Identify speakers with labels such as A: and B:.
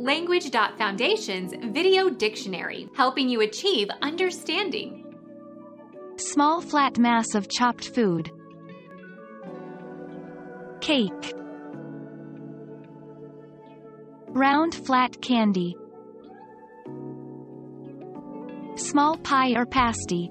A: Language.Foundation's Video Dictionary, helping you achieve understanding.
B: Small flat mass of chopped food. Cake. Round flat candy. Small pie or pasty.